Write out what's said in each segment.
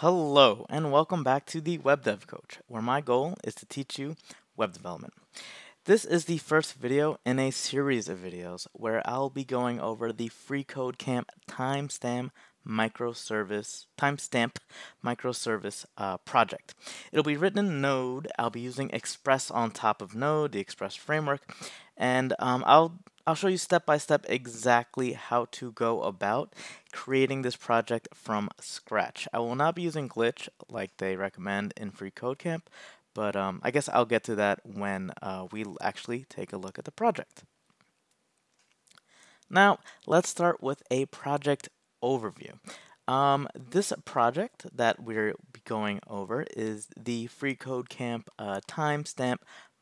Hello, and welcome back to the Web Dev Coach, where my goal is to teach you web development. This is the first video in a series of videos where I'll be going over the FreeCodeCamp timestamp microservice timestamp microservice uh, project. It'll be written in Node. I'll be using Express on top of Node, the Express framework, and um, I'll I'll show you step by step exactly how to go about creating this project from scratch. I will not be using Glitch like they recommend in FreeCodeCamp, but um, I guess I'll get to that when uh, we actually take a look at the project. Now, let's start with a project overview. Um, this project that we're going over is the free FreeCodeCamp uh, timestamp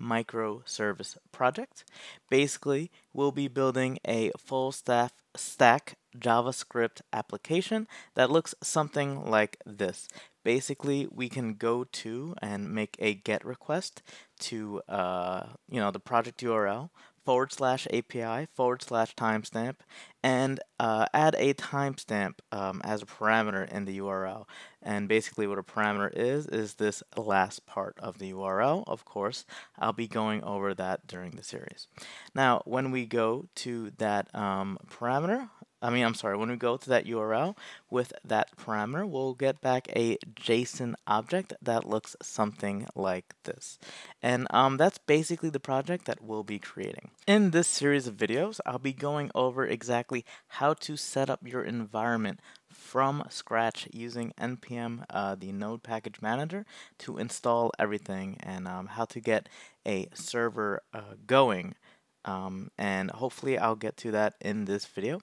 microservice project. Basically, we'll be building a full stack, stack JavaScript application that looks something like this. Basically, we can go to and make a GET request to uh, you know the project URL forward slash API forward slash timestamp and uh, add a timestamp um, as a parameter in the URL. And basically what a parameter is, is this last part of the URL. Of course, I'll be going over that during the series. Now, when we go to that um, parameter, I mean, I'm sorry, when we go to that URL with that parameter, we'll get back a JSON object that looks something like this. And um, that's basically the project that we'll be creating. In this series of videos, I'll be going over exactly how to set up your environment from scratch using npm, uh, the node package manager, to install everything and um, how to get a server uh, going. Um, and hopefully I'll get to that in this video.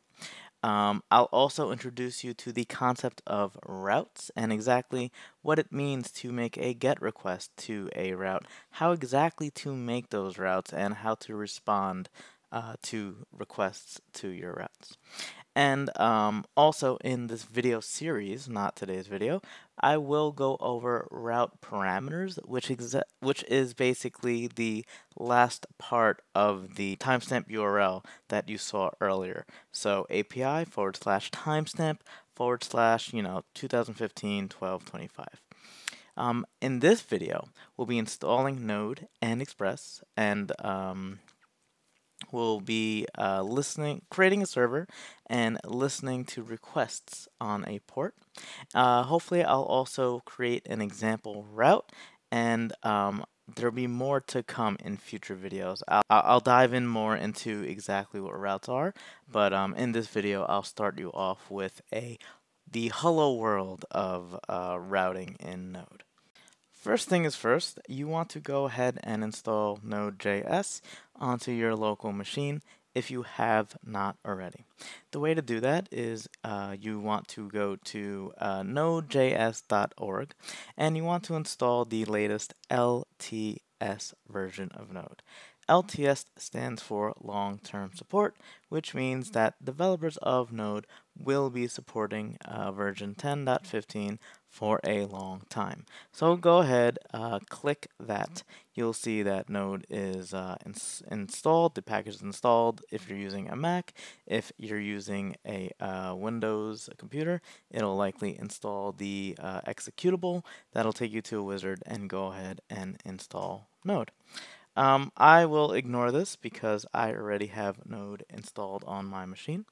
Um, I'll also introduce you to the concept of routes and exactly what it means to make a GET request to a route, how exactly to make those routes, and how to respond uh, to requests to your routes. And um, also in this video series, not today's video, I will go over route parameters, which, which is basically the last part of the timestamp URL that you saw earlier. So API forward slash timestamp forward slash, you know, 2015 1225. Um, in this video, we'll be installing Node and Express and um, will be uh, listening, creating a server and listening to requests on a port. Uh, hopefully, I'll also create an example route and um, there'll be more to come in future videos. I'll, I'll, dive in more into exactly what routes are, but um, in this video, I'll start you off with a the hello world of uh, routing in Node. First thing is first, you want to go ahead and install Node.js onto your local machine if you have not already. The way to do that is uh, you want to go to uh, nodejs.org and you want to install the latest LTS version of Node. LTS stands for long term support, which means that developers of Node will be supporting uh, version 10.15 for a long time. So go ahead, uh, click that. You'll see that Node is uh, ins installed, the package is installed if you're using a Mac. If you're using a uh, Windows computer, it'll likely install the uh, executable. That'll take you to a wizard and go ahead and install Node. Um, I will ignore this because I already have Node installed on my machine.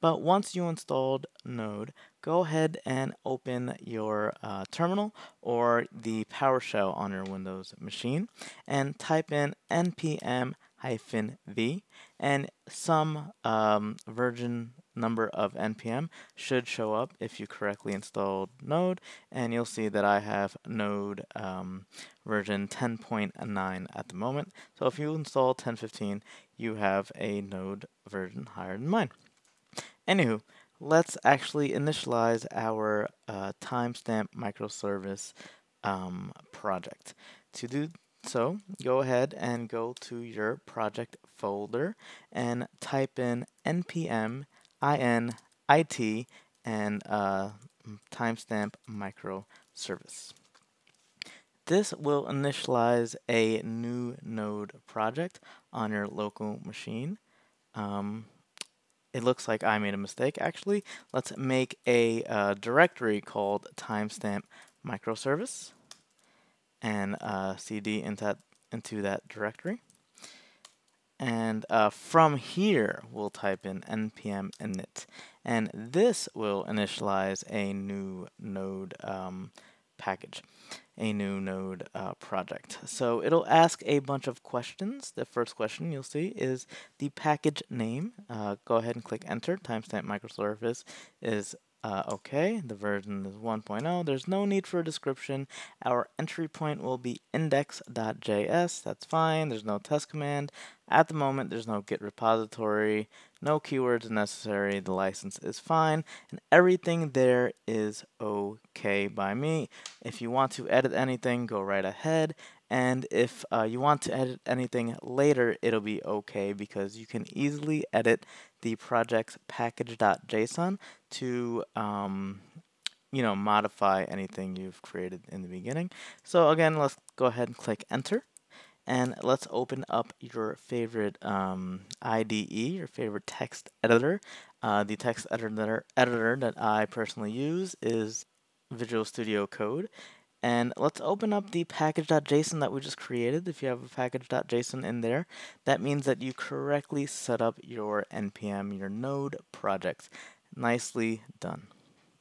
But once you installed Node, go ahead and open your uh, terminal or the PowerShell on your Windows machine and type in npm v and some um, version number of npm should show up if you correctly installed node and you'll see that I have node um, version 10.9 at the moment. So if you install 10.15 you have a node version higher than mine. Anywho let's actually initialize our uh, timestamp microservice um, project. To do so go ahead and go to your project folder and type in npm init and uh, timestamp microservice. This will initialize a new node project on your local machine. Um, it looks like I made a mistake actually. Let's make a uh, directory called timestamp microservice and uh, cd into that, into that directory. And uh, from here, we'll type in npm init. And this will initialize a new node um, package, a new node uh, project. So it'll ask a bunch of questions. The first question you'll see is the package name. Uh, go ahead and click enter. Timestamp microservice is uh, okay, the version is 1.0. There's no need for a description. Our entry point will be index.js. That's fine. There's no test command. At the moment, there's no git repository. No keywords necessary. The license is fine. And everything there is okay by me. If you want to edit anything, go right ahead. And if uh, you want to edit anything later, it'll be okay because you can easily edit the project's package.json to um, you know, modify anything you've created in the beginning. So again, let's go ahead and click enter. And let's open up your favorite um, IDE, your favorite text editor. Uh, the text editor, editor that I personally use is Visual Studio Code. And let's open up the package.json that we just created. If you have a package.json in there, that means that you correctly set up your NPM, your node projects. Nicely done.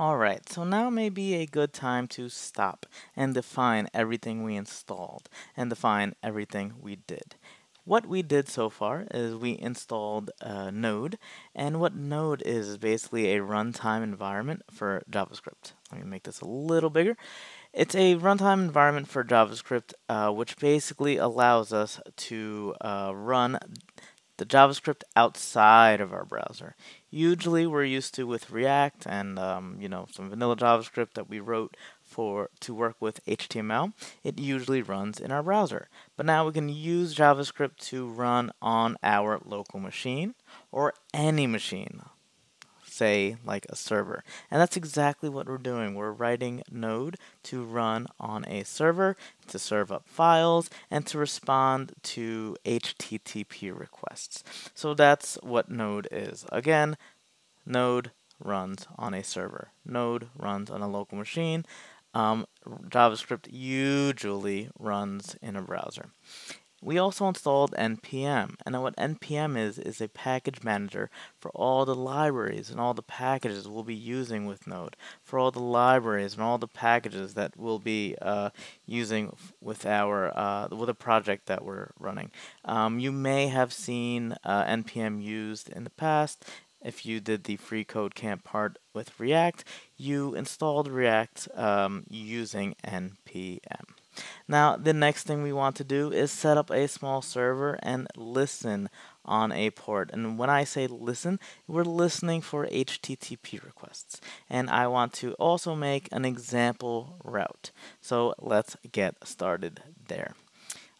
Alright, so now may be a good time to stop and define everything we installed and define everything we did. What we did so far is we installed uh, Node, and what Node is is basically a runtime environment for JavaScript. Let me make this a little bigger. It's a runtime environment for JavaScript, uh, which basically allows us to uh, run the JavaScript outside of our browser. Usually, we're used to with React and um, you know some vanilla JavaScript that we wrote for to work with HTML. It usually runs in our browser, but now we can use JavaScript to run on our local machine or any machine say like a server. And that's exactly what we're doing. We're writing Node to run on a server, to serve up files, and to respond to HTTP requests. So that's what Node is. Again, Node runs on a server. Node runs on a local machine. Um, JavaScript usually runs in a browser. We also installed NPM, and what NPM is, is a package manager for all the libraries and all the packages we'll be using with Node, for all the libraries and all the packages that we'll be uh, using with our uh, with a project that we're running. Um, you may have seen uh, NPM used in the past. If you did the free code camp part with React, you installed React um, using NPM. Now, the next thing we want to do is set up a small server and listen on a port. And when I say listen, we're listening for HTTP requests. And I want to also make an example route. So let's get started there.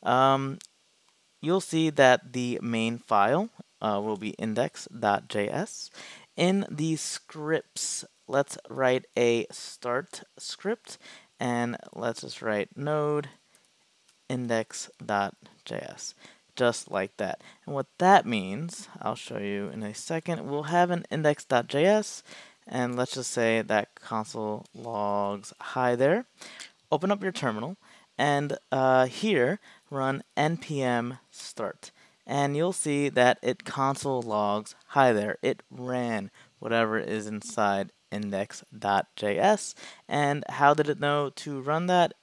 Um, you'll see that the main file uh, will be index.js. In the scripts, let's write a start script and let's just write node index.js just like that. And what that means, I'll show you in a second, we'll have an index.js and let's just say that console logs hi there. Open up your terminal and uh, here run npm start and you'll see that it console logs hi there. It ran whatever is inside index.js. And how did it know to run that?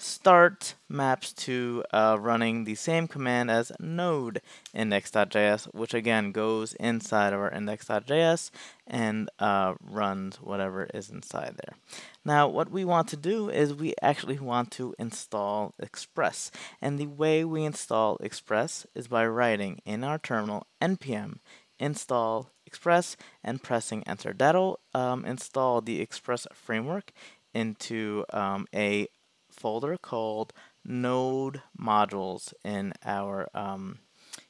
Start maps to uh, running the same command as node index.js, which again goes inside of our index.js and uh, runs whatever is inside there. Now, what we want to do is we actually want to install Express. And the way we install Express is by writing in our terminal npm install Express and pressing enter. That'll um, install the Express framework into um, a folder called node modules in our um,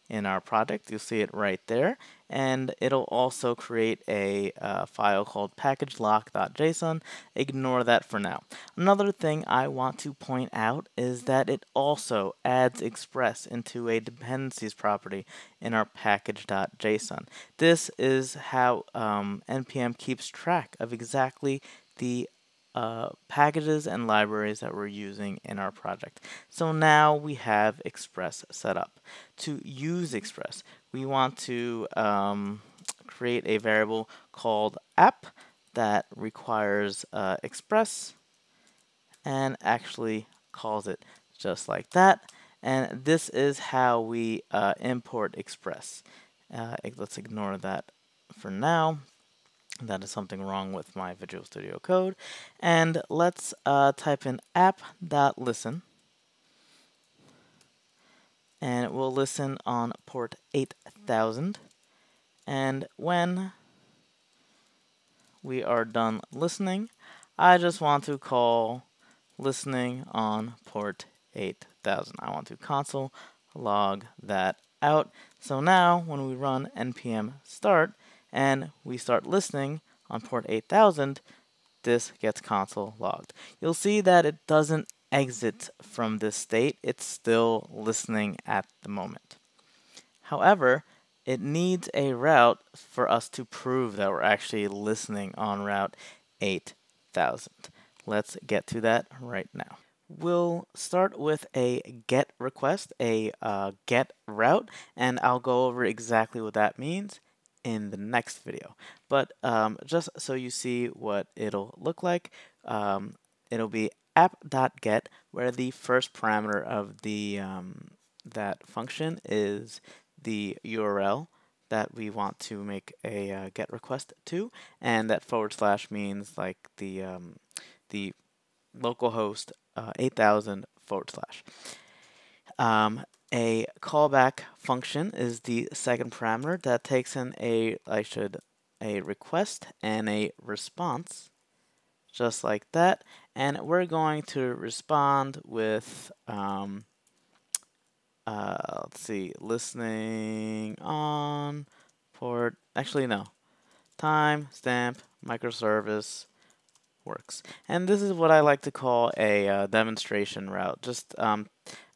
in our project. You'll see it right there. And it'll also create a uh, file called packagelock.json. Ignore that for now. Another thing I want to point out is that it also adds Express into a dependencies property in our package.json. This is how um, NPM keeps track of exactly the uh, packages and libraries that we're using in our project. So now we have Express set up. To use Express, we want to um, create a variable called app that requires uh, Express and actually calls it just like that. And this is how we uh, import Express. Uh, let's ignore that for now. That is something wrong with my Visual Studio Code. And let's uh, type in app.listen. And it will listen on port 8000. And when we are done listening, I just want to call listening on port 8000. I want to console log that out. So now when we run npm start, and we start listening on port 8000, this gets console logged. You'll see that it doesn't exit from this state, it's still listening at the moment. However, it needs a route for us to prove that we're actually listening on route 8000. Let's get to that right now. We'll start with a get request, a uh, get route, and I'll go over exactly what that means in the next video. But um, just so you see what it'll look like, um, it'll be app.get where the first parameter of the um, that function is the URL that we want to make a uh, get request to, and that forward slash means like the um, the localhost uh, 8000 forward slash. Um, a callback function is the second parameter that takes in a I should a request and a response just like that. And we're going to respond with um, uh, let's see listening on port actually no. Time stamp microservice works. And this is what I like to call a uh, demonstration route, just um,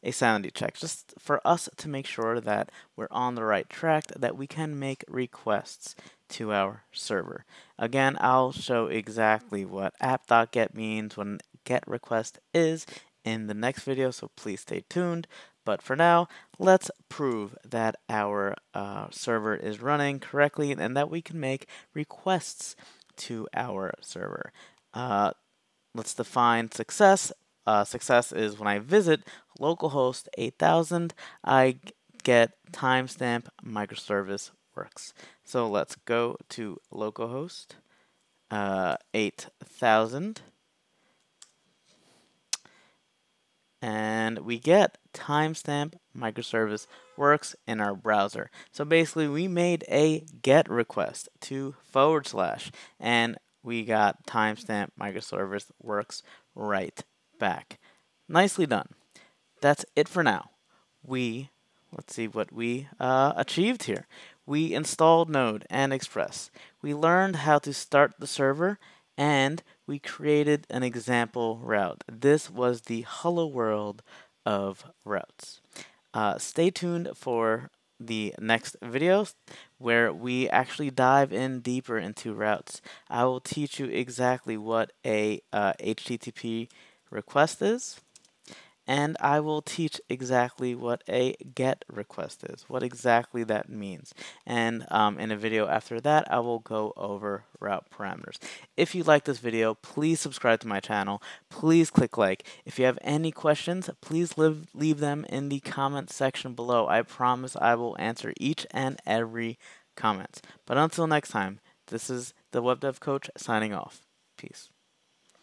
a sanity check, just for us to make sure that we're on the right track, that we can make requests to our server. Again, I'll show exactly what app.get means, what get request is in the next video, so please stay tuned. But for now, let's prove that our uh, server is running correctly and that we can make requests to our server. Uh, let's define success. Uh, success is when I visit localhost 8000, I get timestamp microservice works. So let's go to localhost uh, 8000 and we get timestamp microservice works in our browser. So basically we made a get request to forward slash and we got timestamp microservice works right back. Nicely done. That's it for now. We, let's see what we uh, achieved here. We installed Node and Express. We learned how to start the server and we created an example route. This was the hello world of routes. Uh, stay tuned for the next videos where we actually dive in deeper into routes. I will teach you exactly what a uh, HTTP request is and I will teach exactly what a GET request is, what exactly that means. And um, in a video after that, I will go over route parameters. If you like this video, please subscribe to my channel. Please click like. If you have any questions, please leave, leave them in the comment section below. I promise I will answer each and every comment. But until next time, this is the Web Dev Coach signing off. Peace.